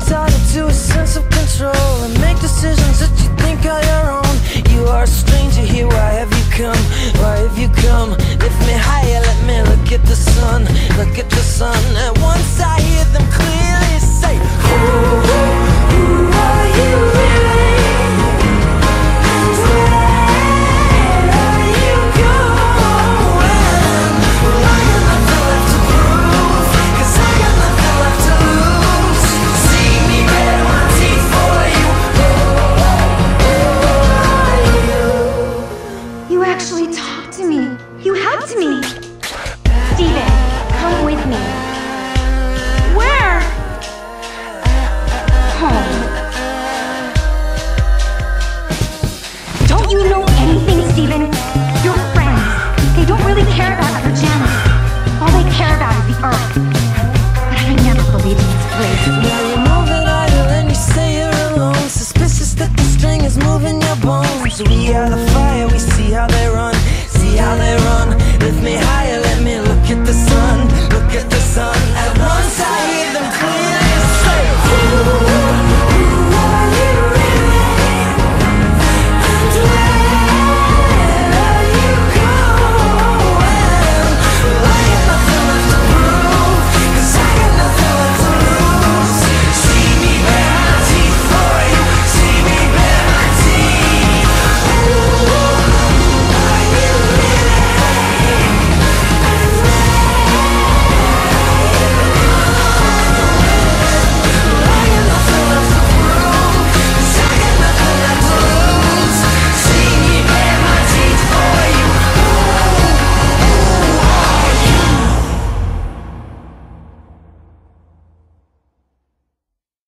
entitled to a sense of control and make decisions that you think are your own. You are a stranger here, why have you come? Why have you come? Lift me higher, let me look at the sun, look at the sun. You talked to me. You helped me. Steven, come with me. Where? Home. Don't you know anything, Steven? Your friends, they don't really care about other gems. All they care about is the Earth. But I never believed in this place. Now you move it idle and you say you're alone. Suspicious that the string is moving your bones. So we are the fire, we see how they run.